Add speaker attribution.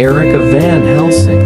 Speaker 1: Erica Van Helsing.